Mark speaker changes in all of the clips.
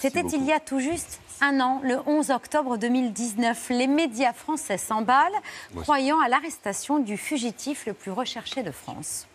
Speaker 1: C'était il y a tout juste un an, le 11 octobre 2019. Les médias français s'emballent, croyant à l'arrestation du fugitif le plus recherché de France.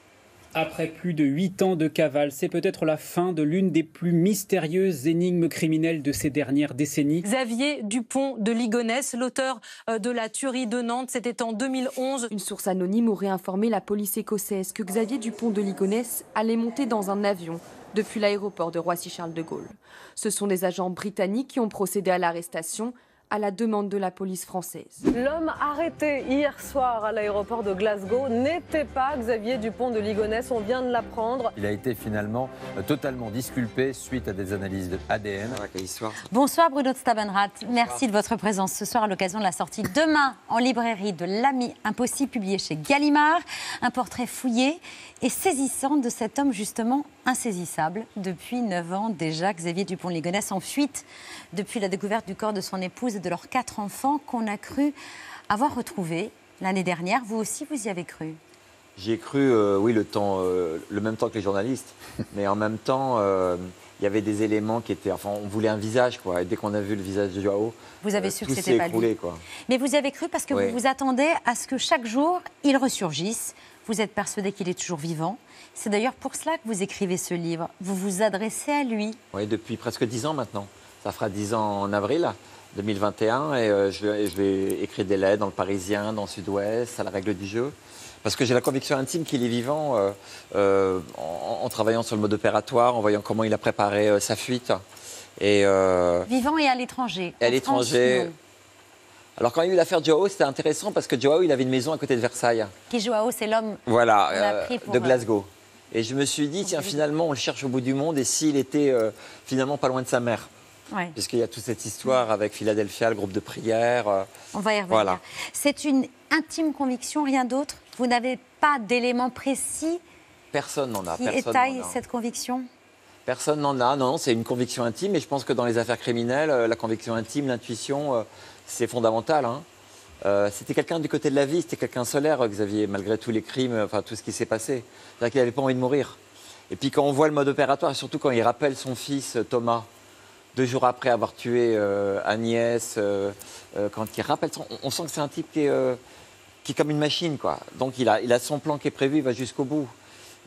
Speaker 2: Après plus de huit ans de cavale, c'est peut-être la fin de l'une des plus mystérieuses énigmes criminelles de ces dernières décennies.
Speaker 3: Xavier Dupont de Ligonnès, l'auteur euh, de la tuerie de Nantes, c'était en 2011.
Speaker 4: Une source anonyme aurait informé la police écossaise que Xavier Dupont de Ligonnès allait monter dans un avion depuis l'aéroport de Roissy-Charles de Gaulle. Ce sont des agents britanniques qui ont procédé à l'arrestation à la demande de la police française.
Speaker 3: L'homme arrêté hier soir à l'aéroport de Glasgow n'était pas Xavier Dupont de Ligonnès, on vient de l'apprendre.
Speaker 5: Il a été finalement euh, totalement disculpé suite à des analyses ADN.
Speaker 1: Ah, Bonsoir Bruno Stabenrat, merci de votre présence ce soir à l'occasion de la sortie demain en librairie de L'ami impossible publié chez Gallimard, un portrait fouillé et saisissant de cet homme justement insaisissable depuis 9 ans déjà, Xavier Dupont de Ligonnès en fuite depuis la découverte du corps de son épouse de leurs quatre enfants qu'on a cru avoir retrouvés l'année dernière. Vous aussi, vous y avez cru
Speaker 6: J'y ai cru, euh, oui, le, temps, euh, le même temps que les journalistes. Mais en même temps, euh, il y avait des éléments qui étaient. Enfin, on voulait un visage, quoi. Et dès qu'on a vu le visage de Joao,
Speaker 1: vous avez su que c'était pas lui. Quoi. Mais vous avez cru parce que vous vous attendez à ce que chaque jour il ressurgisse. Vous êtes persuadé qu'il est toujours vivant. C'est d'ailleurs pour cela que vous écrivez ce livre. Vous vous adressez à lui.
Speaker 6: Oui, depuis presque dix ans maintenant. Ça fera dix ans en avril. 2021 et euh, je, vais, écrire des lettres dans le Parisien, dans le Sud-Ouest, à la règle du jeu. Parce que j'ai la conviction intime qu'il est vivant euh, euh, en, travaillant sur le mode opératoire, en voyant comment il a préparé sa fuite.
Speaker 1: Et, vivant et à l'étranger.
Speaker 6: À l'étranger. Alors quand il y a eu l'affaire Joao, c'était intéressant parce que Joao, il avait une maison à côté de Versailles.
Speaker 1: Qui Joao, c'est l'homme
Speaker 6: voilà, de Glasgow. Et je me suis dit, tiens, finalement, on le cherche au bout du monde et s'il était finalement pas loin de sa mère Puisqu'il y a toute cette histoire avec Philadelphia, le groupe de prière. Euh,
Speaker 1: On va y revenir. Voilà. C'est une intime conviction, rien d'autre? Vous n'avez pas d'éléments précis
Speaker 6: Personne n'en a.
Speaker 1: Qui étaye cette conviction?
Speaker 6: Personne n'en a, non, c'est une conviction intime. Et je pense que dans les affaires criminelles, euh, la conviction intime, l'intuition, euh, c'est fondamental. Hein. c'était quelqu'un du côté de la vie, c'était quelqu'un solaire, Xavier, malgré tous les crimes, enfin tout ce qui s'est passé. C'est-à-dire qu'il n'avait pas envie de mourir. Et puis quand on voit le mode opératoire, surtout quand il rappelle son fils Thomas, deux jours après avoir tué euh, Agnès, euh, euh, quand il rappelle, on, sent que c'est un type qui est, comme une machine. Quoi. Donc il a, il a son plan qui est prévu, il va jusqu'au bout.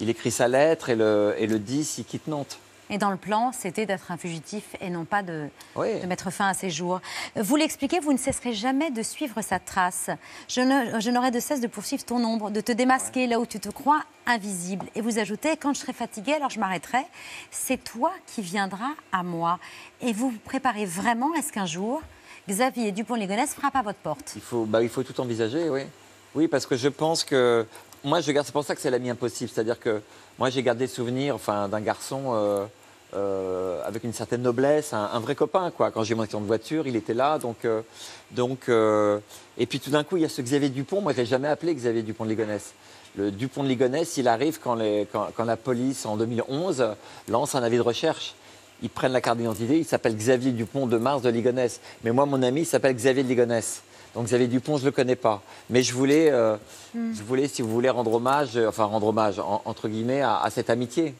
Speaker 6: Il écrit sa lettre et le, et le 10, il quitte Nantes.
Speaker 1: Et dans le plan, c'était d'être un fugitif et non pas de, mettre fin à ses jours. Vous l'expliquez, vous ne cesserez jamais de suivre sa trace. Je n'aurai de cesse de poursuivre ton ombre, de te démasquer là où tu te crois invisible. Et vous ajoutez, quand je serai fatiguée, alors je m'arrêterai. C'est toi qui viendras à moi. Et vous vous préparez vraiment, est-ce qu'un jour, Xavier Dupont-Ligonnès frappe à votre porte?
Speaker 6: Il faut, bah, il faut tout envisager, oui. Oui, parce que je pense que moi, je garde. C'est pour ça que c'est l'ami impossible. C'est-à-dire que moi, j'ai gardé le souvenir, d'un garçon. Euh, euh, avec une certaine noblesse, un, vrai copain. Quoi. Quand j'ai mon accident de voiture, il était là. Donc, euh, et puis tout d'un coup, il y a ce Xavier Dupont. Moi, je l'ai jamais appelé Xavier Dupont de Ligonnès. Le Dupont de Ligonnès, il arrive quand, la police, en 2011, lance un avis de recherche. Ils prennent la carte d'identité, il s'appelle Xavier Dupont de Mars de Ligonnès. Mais moi, mon ami, il s'appelle Xavier de Ligonnès. Donc Xavier Dupont, je ne le connais pas. Mais je voulais, hmm. je voulais, si vous voulez, rendre hommage, enfin rendre hommage, entre guillemets, à cette amitié.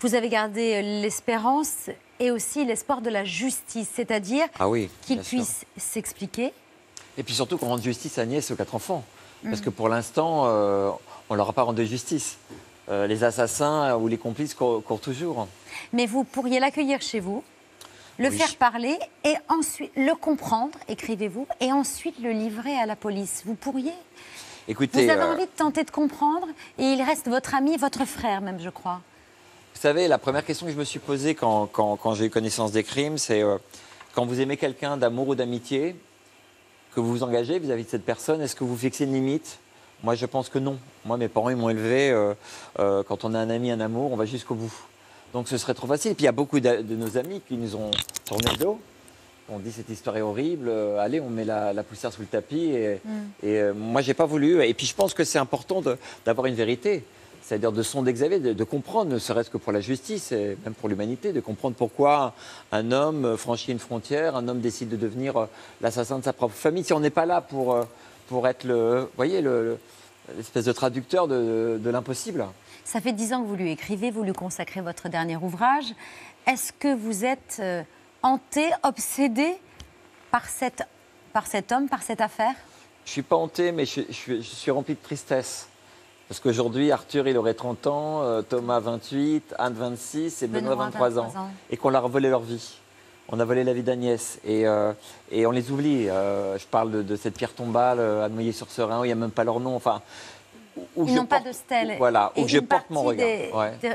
Speaker 1: Vous avez gardé euh, l'espérance et aussi l'espoir de la justice, c'est-à-dire
Speaker 6: ah
Speaker 1: qu'il puisse s'expliquer.
Speaker 6: Et puis surtout qu'on rende justice à Agnès aux quatre enfants. Parce que pour l'instant, euh, on ne leur a pas rendu justice. Euh, les assassins ou les complices courent, toujours.
Speaker 1: Mais vous pourriez l'accueillir chez vous, le faire parler et ensuite le comprendre, écrivez-vous, et ensuite le livrer à la police. Vous pourriez
Speaker 6: Écoutez,
Speaker 1: Vous avez envie de tenter de comprendre et il reste votre ami, votre frère même, je crois.
Speaker 6: Vous savez, la première question que je me suis posée quand, j'ai eu connaissance des crimes, c'est euh, quand vous aimez quelqu'un d'amour ou d'amitié, que vous vous engagez vis-à-vis de cette personne, est-ce que vous fixez une limite? Moi, je pense que non. Moi, mes parents, ils m'ont élevé, euh, euh, quand on a un ami, un amour, on va jusqu'au bout. Donc ce serait trop facile. Et puis il y a beaucoup de, nos amis qui nous ont tourné le dos. On dit cette histoire est horrible, allez, on met la, poussière sous le tapis. Et, mm. et moi, j'ai pas voulu. Et puis je pense que c'est important d'avoir une vérité c'est-à-dire de son d'Xavier, de, comprendre, ne serait-ce que pour la justice et même pour l'humanité, de comprendre pourquoi un homme franchit une frontière, un homme décide de devenir euh, l'assassin de sa propre famille. Si on n'est pas là pour, euh, pour être le, voyez, l'espèce de traducteur de, l'impossible.
Speaker 1: Ça fait dix ans que vous lui écrivez, vous lui consacrez votre dernier ouvrage. Est-ce que vous êtes euh, hanté, obsédé par, cette, par cet homme, par cette affaire?
Speaker 6: Je suis pas hanté, mais je, je- je suis rempli de tristesse. Parce qu'aujourd'hui, Arthur, il aurait 30 ans, euh, Thomas 28, Anne 26 et Benoît, 23 ans. Et qu'on leur a volé leur vie. On a volé la vie d'Agnès. Et, euh, et on les oublie. Euh, je parle de, de cette pierre tombale à Noyer-sur-Serein où il n'y a même pas leur nom. Enfin, où-
Speaker 1: Ils n'ont pas de stèle.
Speaker 6: Voilà, où
Speaker 1: Et
Speaker 6: je
Speaker 1: une
Speaker 6: porte mon regard.
Speaker 1: Des,
Speaker 6: Ouais.
Speaker 1: des-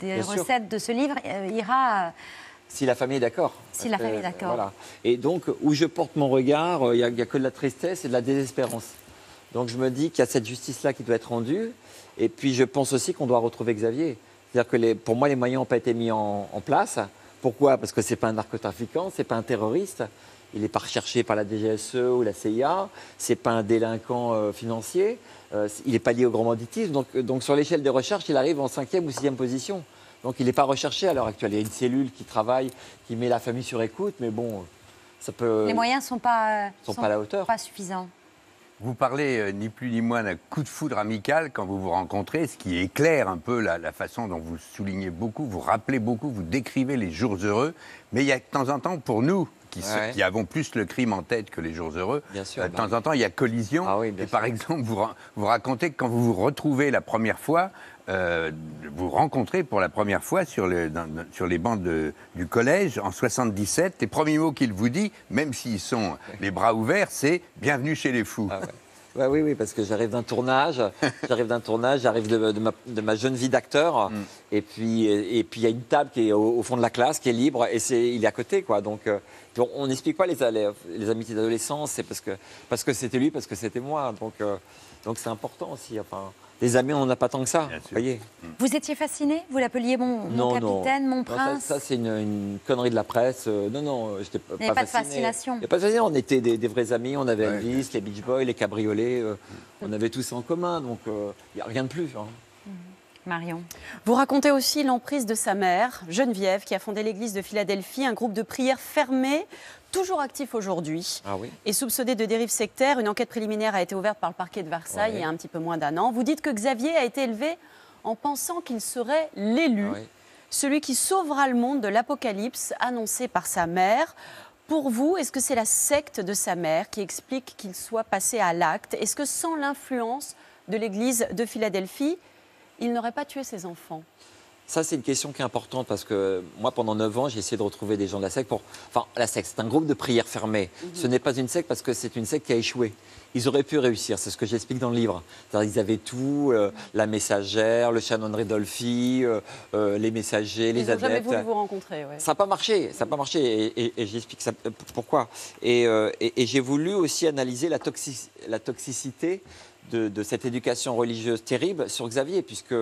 Speaker 1: des
Speaker 6: Bien sûr.
Speaker 1: recettes de ce livre euh, ira.
Speaker 6: Si la famille est d'accord.
Speaker 1: Si la famille est d'accord.
Speaker 6: Voilà. Et donc, où je porte mon regard, il n'y a, a que de la tristesse et de la désespérance. Donc, je me dis qu'il y a cette justice-là qui doit être rendue. Et puis, je pense aussi qu'on doit retrouver Xavier. C'est-à-dire que les, pour moi, les moyens n'ont pas été mis en, en place. Pourquoi? Parce que ce n'est pas un narcotrafiquant, ce n'est pas un terroriste. Il n'est pas recherché par la DGSE ou la CIA. Ce n'est pas un délinquant euh, financier. Euh, il n'est pas lié au grand banditisme. Donc, donc sur l'échelle des recherches, il arrive en cinquième ou sixième position. Donc il n'est pas recherché à l'heure actuelle. Il y a une cellule qui travaille, qui met la famille sur écoute, mais bon, ça peut.
Speaker 1: Les moyens ne sont pas,
Speaker 6: Euh, sont pas à la hauteur.
Speaker 1: pas suffisants.
Speaker 7: Vous parlez euh, ni plus ni moins d'un coup de foudre amical quand vous vous rencontrez, ce qui éclaire un peu la, la façon dont vous soulignez beaucoup, vous rappelez beaucoup, vous décrivez les jours heureux. Mais il y a de temps en temps, pour nous, qui, se-
Speaker 6: Ouais.
Speaker 7: qui avons plus le crime en tête que les jours heureux,
Speaker 6: Bien sûr,
Speaker 7: euh, de
Speaker 6: bah
Speaker 7: temps en temps, il y a collision.
Speaker 6: Ah oui,
Speaker 7: et par
Speaker 6: sûr.
Speaker 7: exemple, vous, vous racontez que quand vous vous retrouvez la première fois, euh, vous rencontrez pour la première fois sur, le- dans- dans- sur les bancs de- du collège en 77, les premiers mots qu'il vous dit, même s'ils sont les bras ouverts, c'est « Bienvenue chez les fous
Speaker 6: Ah ouais. Ouais, oui, oui, parce que j'arrive d'un tournage, j'arrive d'un tournage, j'arrive de, de ma, de ma jeune vie d'acteur, et puis et puis il y a une table qui est au, au fond de la classe, qui est libre, et c'est il est à côté, quoi. Donc euh, on- on n'explique pas les, les, les amitiés d'adolescence, c'est parce que parce que c'était lui, parce que c'était moi. Donc euh, donc c'est important aussi. Enfin, les amis, on n'en a pas tant que ça. Voyez.
Speaker 1: Vous étiez fasciné Vous l'appeliez mon, mon
Speaker 6: Non, non.
Speaker 1: capitaine, mon
Speaker 6: Non, ça-
Speaker 1: prince
Speaker 6: Ça, c'est une, une connerie de la presse. Euh, non, non, euh, j'étais pas,
Speaker 1: Il n'y avait pas de
Speaker 6: fasciné.
Speaker 1: fascination.
Speaker 6: Il n'y a pas de fascination. On était des, des vrais amis. On avait
Speaker 7: Ouais.
Speaker 6: Elvis, les Beach Boys, les Cabriolets. euh, on avait tout ça en commun. Donc, euh, il n'y a rien de plus. hein.
Speaker 1: Marion.
Speaker 8: Vous racontez aussi l'emprise de sa mère, Geneviève, qui a fondé l'église de Philadelphie, un groupe de prière fermé, toujours actif aujourd'hui.
Speaker 6: Ah oui.
Speaker 8: Et soupçonné de dérive sectaire, une enquête préliminaire a été ouverte par le parquet de Versailles
Speaker 6: Ouais.
Speaker 8: il y a un petit peu moins d'un an. Vous dites que Xavier a été élevé en pensant qu'il serait l'élu,
Speaker 6: Ah
Speaker 8: celui qui sauvera le monde de l'apocalypse annoncé par sa mère. Pour vous, est-ce que c'est la secte de sa mère qui explique qu'il soit passé à l'acte? Est-ce que sans l'influence de l'église de Philadelphie, il n'aurait pas tué ses enfants?
Speaker 6: Ça, c'est une question qui est importante parce que moi, pendant 9 ans, j'ai essayé de retrouver des gens de la secte. Pour... Enfin, la secte, c'est un groupe de prière fermé. Ce n'est pas une secte parce que c'est une secte qui a échoué. Ils auraient pu réussir, c'est ce que j'explique dans le livre. Ils avaient tout, euh, la messagère, le Shannon Ridolfi, euh, euh, les messagers, les
Speaker 8: Ils n'ont jamais
Speaker 6: adeptes.
Speaker 8: voulu vous rencontrer. ouais.
Speaker 6: Ça n'a pas marché, ça n'a pas marché, et, et- et j'explique ça, euh, pourquoi. Et, j'ai voulu aussi analyser la, toxi- la toxicité de, de cette éducation religieuse terrible sur Xavier, puisque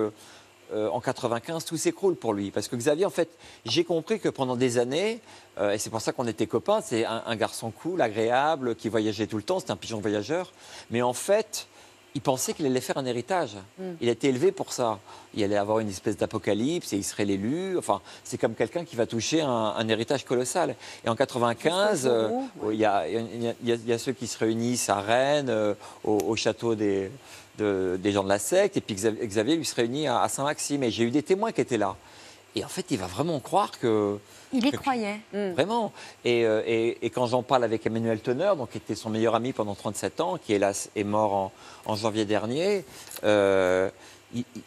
Speaker 6: euh, en 95, tout s'écroule pour lui. Parce que Xavier, en fait, j'ai compris que pendant des années, euh, et c'est pour ça qu'on était copains, c'est un, un garçon cool, agréable, qui voyageait tout le temps, c'était un pigeon voyageur, mais en fait, il pensait qu'il allait faire un héritage. Il a été élevé pour ça. Il allait avoir une espèce d'apocalypse et il serait l'élu. Enfin, c'est comme quelqu'un qui va toucher un, un héritage colossal. Et en 95,
Speaker 8: Jusqu'au
Speaker 6: euh, il y, a, il y a- il y a- il y a ceux qui se réunissent à Rennes, euh, au, au château des, de- des gens de la secte, et puis Xavier, lui se réunit à, à Saint-Maxime. Et j'ai eu des témoins qui étaient là. Et en fait, il va vraiment croire que
Speaker 1: Il y
Speaker 6: Que-
Speaker 1: croyait.
Speaker 6: Vraiment. Et, euh, et- et quand j'en parle avec Emmanuel Teneur, donc, qui était son meilleur ami pendant 37 ans, qui hélas est mort en, en janvier dernier, euh, il, il-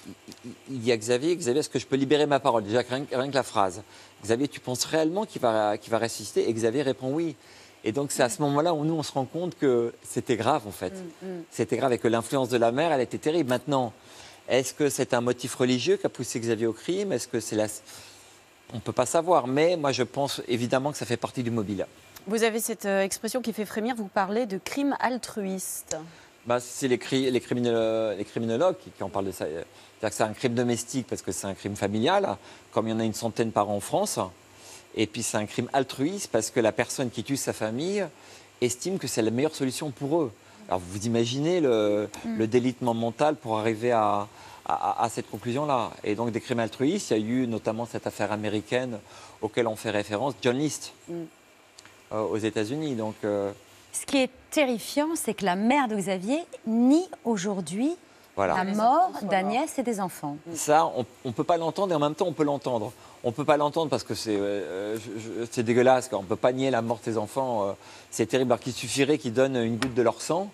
Speaker 6: il- dit à Xavier, Xavier, est-ce que je peux libérer ma parole? Déjà, rien, que- rien que la phrase. Xavier, tu penses réellement qu'il va, qu'il va ressusciter Et Xavier répond oui. Et donc, c'est à ce moment-là où nous, on se rend compte que c'était grave, en fait. C'était grave et que l'influence de la mère, elle était terrible. Maintenant, est-ce que c'est un motif religieux qui a poussé Xavier au crime? Est-ce que c'est la... On ne peut pas savoir, mais moi je pense évidemment que ça fait partie du mobile.
Speaker 8: Vous avez cette euh, expression qui fait frémir, vous parlez de crime altruiste.
Speaker 6: Bah, c'est les, cri- les, criminolo- les criminologues qui, qui en parlent de ça. C'est-à-dire que c'est un crime domestique parce que c'est un crime familial, comme il y en a une centaine par an en France. Et puis c'est un crime altruiste parce que la personne qui tue sa famille estime que c'est la meilleure solution pour eux. Alors vous imaginez le, le délitement mental pour arriver à, à- à cette conclusion-là. Et donc des crimes altruistes, il y a eu notamment cette affaire américaine auquel on fait référence, John List, euh, aux États-Unis. Donc euh,
Speaker 1: Ce qui est terrifiant, c'est que la mère de Xavier nie aujourd'hui
Speaker 6: Voilà.
Speaker 1: La mort d'Agnès et des enfants.
Speaker 6: Ça, on ne peut pas l'entendre et en même temps, on peut l'entendre. On ne peut pas l'entendre parce que c'est euh, c'est dégueulasse. quoi. On ne peut pas nier la mort de ses enfants. euh, c'est terrible. Alors qu'il suffirait qu'ils donnent une goutte de leur sang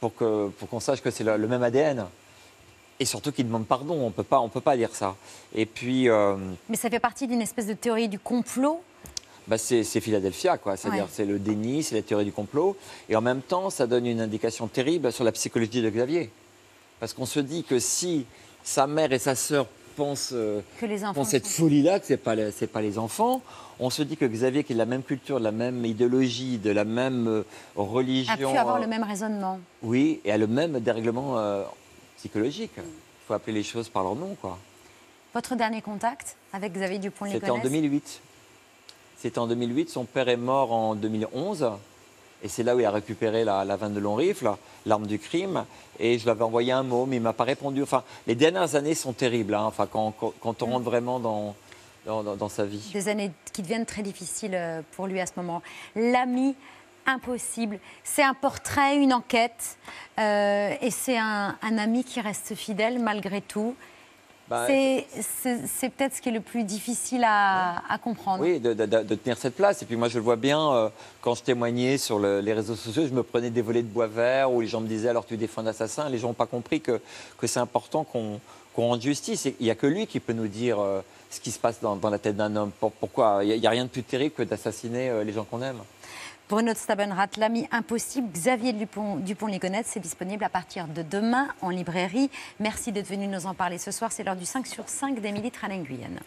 Speaker 6: pour qu'on pour sache que c'est le, le même ADN. Et surtout qu'ils demandent pardon. On ne peut pas- on peut pas dire ça. Et puis, euh,
Speaker 1: Mais ça fait partie d'une espèce de théorie du complot.
Speaker 6: bah, c'est c'est Philadelphia, quoi. C'est-à-dire
Speaker 1: Ouais.
Speaker 6: c'est le déni, c'est la théorie du complot. Et en même temps, ça donne une indication terrible sur la psychologie de Xavier. Parce qu'on se dit que si sa mère et sa sœur pensent, euh,
Speaker 1: Que les
Speaker 6: pensent cette folie-là, que ce n'est pas, les- c'est pas les enfants, on se dit que Xavier, qui est de la même culture, de la même idéologie, de la même euh, religion...
Speaker 1: A pu avoir
Speaker 6: euh,
Speaker 1: le même raisonnement.
Speaker 6: Oui, et a le même dérèglement euh, psychologique. Il faut appeler les choses par leur nom, quoi.
Speaker 1: Votre dernier contact avec Xavier
Speaker 6: C'était en
Speaker 1: Dupont-Ligonnès
Speaker 6: 2008. C'était en 2008. Son père est mort en 2011. Et c'est là où il a récupéré la, la 22 long rifle, l'arme du crime. Et je lui avais envoyé un mot, mais il m'a pas répondu. Enfin, les dernières années sont terribles. hein. Enfin, quand, quand- quand on rentre vraiment dans, dans, dans- dans sa vie.
Speaker 1: Des années qui deviennent très difficiles euh, pour lui à ce moment. L'ami impossible. C'est un portrait, une enquête. euh, et c'est un, un ami qui reste fidèle malgré tout.
Speaker 6: Bah,
Speaker 1: C'est- c'est peut-être ce qui est le plus difficile à, à comprendre.
Speaker 6: Oui, de, de- de- de tenir cette place. Et puis moi, je le vois bien, euh, quand je témoignais sur le- les réseaux sociaux, je me prenais des volets de bois vert où les gens me disaient alors tu défends un assassin. Les gens n'ont pas compris que, que c'est important qu'on rende justice. Il n'y a que lui qui peut nous dire euh, ce qui se passe dans, dans la tête d'un homme. Pour- pourquoi? Il n'y a, rien de plus terrible que d'assassiner euh, les gens qu'on aime.
Speaker 1: Bruno Stabenrath, l'ami impossible, Xavier Dupont- Dupont-Ligonnès, c'est disponible à partir de demain en librairie. Merci d'être venu nous en parler ce soir. C'est l'heure du 5 sur 5 d'Émilie Tralin-Guyenne.